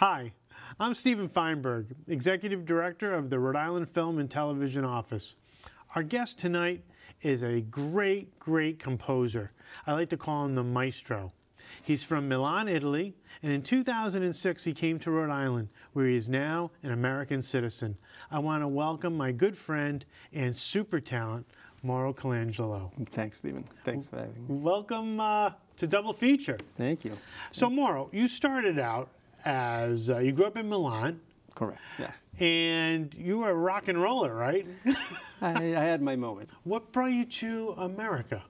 Hi, I'm Steven Feinberg, Executive Director of the Rhode Island Film and Television Office. Our guest tonight is a great, great composer. I like to call him the maestro. He's from Milan, Italy, and in 2006 he came to Rhode Island, where he is now an American citizen. I want to welcome my good friend and super talent, Mauro Colangelo. Thanks, Steven. Thanks for having me. Welcome uh, to Double Feature. Thank you. So, Mauro, you started out as uh, you grew up in Milan, Correct. Yes. and you were a rock and roller, right? I, I had my moment. what brought you to America?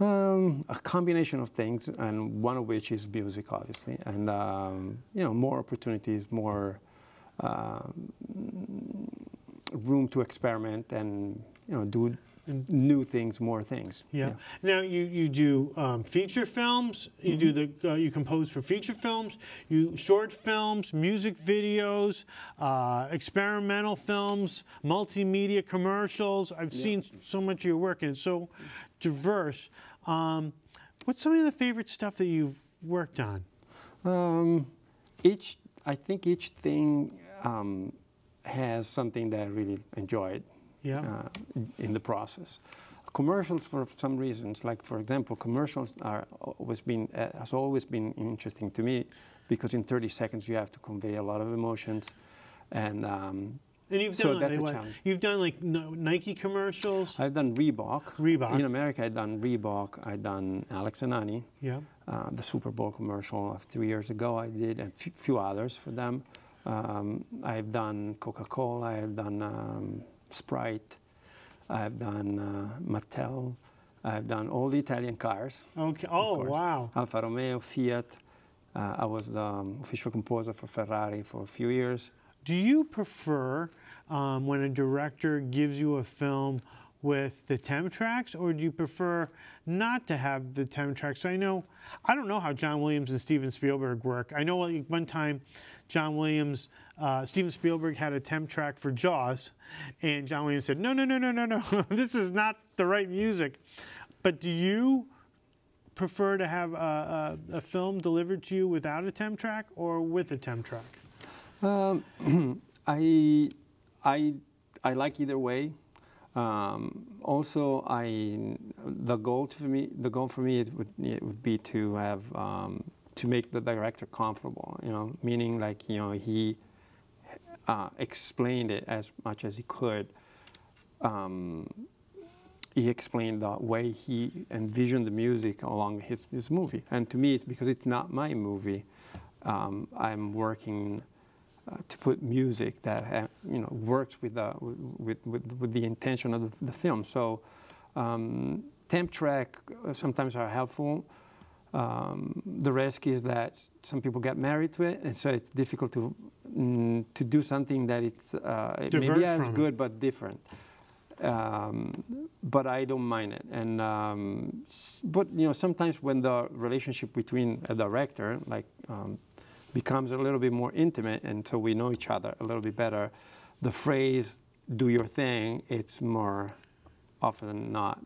Um, a combination of things, and one of which is music, obviously, and um, you know, more opportunities, more um, room to experiment, and you know, do new things, more things. Yeah. Now you you do um, feature films. You do the uh, you compose for feature films. You short films, music videos, uh, experimental films, multimedia commercials. I've seen so much of your work, and it's so diverse. Um, what's some of the favorite stuff that you've worked on? Um, each, I think each thing um, has something that I really enjoyed. Yeah. uh, in the process. Commercials, for some reasons, like for example, commercials are always been uh, has always been interesting to me because in 30 seconds you have to convey a lot of emotions, and um, And you've So done that's a like, challenge. you've done like N- Nike commercials. I've done Reebok. Reebok. In America, I've done Reebok. I've done Alex and Ani, Yeah. uh, the Super Bowl commercial of three years ago. I did a few others for them. Um, I've done Coca-Cola. I've done um, Sprite. I've done uh, Mattel. I've done all the Italian cars. Okay. Oh wow. Alfa Romeo, Fiat. Uh, I was the um, official composer for Ferrari for a few years. Do you prefer um, when a director gives you a film with the temp tracks, or do you prefer not to have the temp tracks? I know, I don't know how John Williams and Steven Spielberg work. I know like, one time, John Williams, uh, Steven Spielberg had a temp track for Jaws, and John Williams said, "No, no, no, no, no, no, this is not the right music." But do you prefer to have a, a, a film delivered to you without a temp track or with a temp track? Um, I, I, I like either way. Um, also, I the goal for me the goal for me it would it would be to have um, to make the director comfortable. You know, meaning like you know he uh, explained it as much as he could. Um, he explained the way he envisioned the music along his, his movie, and to me, it's because it's not my movie. Um, I'm working uh, to put music that ha- you know works with the with, with, with the intention of the, the film. So um, temp track uh, sometimes are helpful. Um, the risk is that some people get married to it, and so it's difficult to mm, to do something that it's uh, it maybe as from it. good but different. Um, but I don't mind it, and um, s- but you know sometimes when the relationship between a director, like um, becomes a little bit more intimate until we know each other a little bit better. The phrase do your thing it's more often than not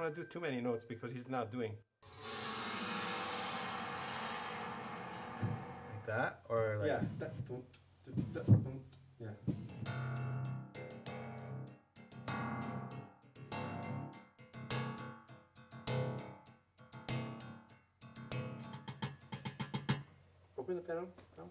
want to do too many notes because he's not doing. Like that? Or like. yeah Open the piano. No?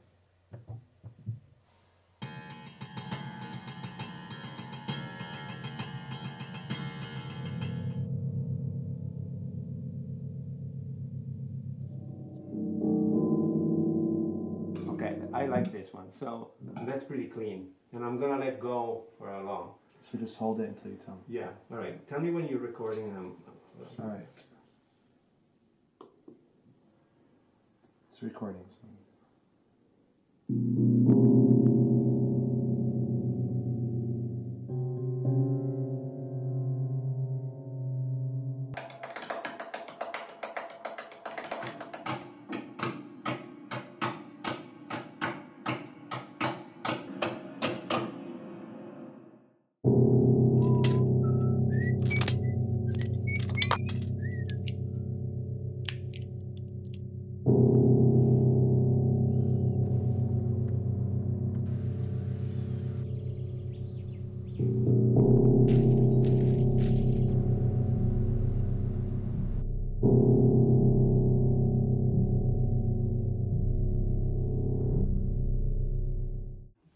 I mm-hmm. like this one so that's pretty clean and i'm gonna let go for a long So just hold it until you tell me. yeah all right tell me when you're recording and I'm, uh, All right. It's recording. So.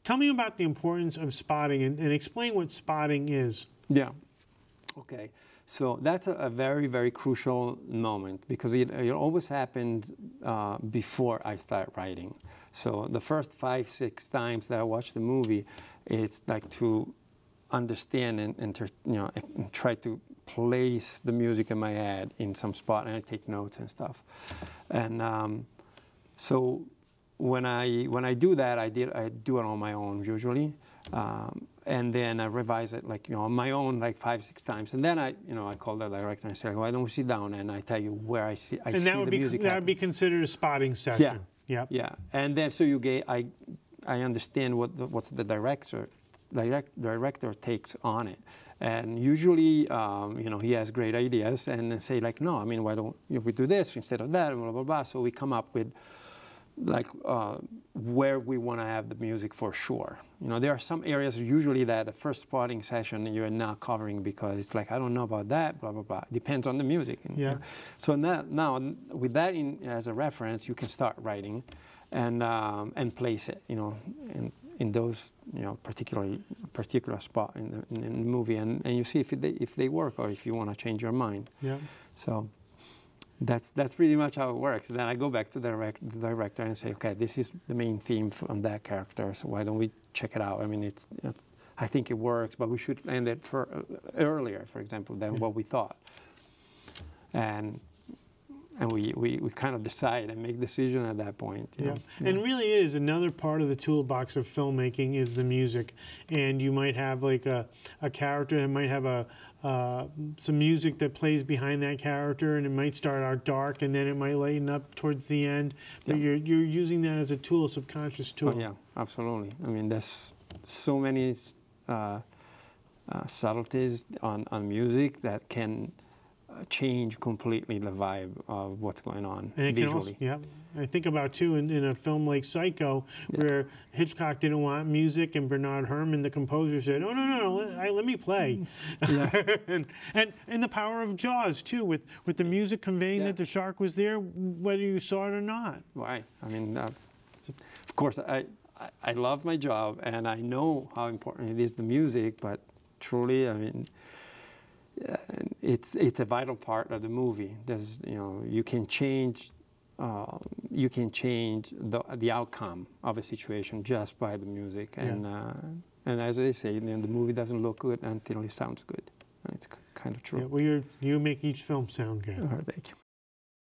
Tell me about the importance of spotting and, and explain what spotting is. Yeah. Okay. So that's a, a very, very crucial moment because it, it always happens uh, before I start writing. So the first five, six times that I watch the movie, it's like to understand and, and to, you know and try to place the music in my head in some spot, and I take notes and stuff. And um, so when I when I do that, I did I do it on my own usually, um, and then I revise it like you know on my own like five six times, and then I you know I call the director and I say why don't we sit down and I tell you where I see I And see that would the be music. that would be considered a spotting session. Yep. Yeah, and then so you get I I understand what the, what's the director direct, director takes on it, and usually um, you know he has great ideas and then say like no I mean why don't you know, we do this instead of that blah blah blah so we come up with like uh, where we want to have the music for sure. You know, there are some areas usually that the first spotting session you're not covering because it's like I don't know about that, blah blah blah. Depends on the music. Yeah. So now, now with that in, as a reference, you can start writing, and um, and place it. You know, in, in those you know particular particular spot in the, in the movie, and, and you see if they if they work or if you want to change your mind. Yep. So that's that's pretty much how it works. Then I go back to the, direct, the director and say, okay, this is the main theme on that character. So why don't we check it out? I mean, it's, it's I think it works, but we should end it for uh, earlier, for example, than Yeah. what we thought. And and we, we, we kind of decide and make decision at that point. you Yeah. know. And really it is another part of the toolbox of filmmaking is the music. And you might have like a, a character that might have a uh, some music that plays behind that character and it might start out dark and then it might lighten up towards the end. But Yeah. you're you're using that as a tool, a subconscious tool. Oh, yeah, absolutely. I mean, there's so many uh, uh, subtleties on, on music that can change completely the vibe of what's going on And visually. also, yeah. I think about too in, in a film like Psycho, Yeah. where Hitchcock didn't want music, and Bernard Herrmann, the composer, said, "Oh no, no, no, let, I, let me play." and, and and the power of Jaws too, with with the music conveying Yeah. that the shark was there, whether you saw it or not. Why? I mean, uh, of course, I, I, I love my job and I know how important it is the music, but truly, I mean, yeah, it's it's a vital part of the movie. There's you know you can change. Uh, you can change the the outcome of a situation just by the music, Yeah. and uh, and as they say, then the movie doesn't look good until it sounds good. And it's kind of true. Yeah, well, you're, you make each film sound good. Oh, thank you.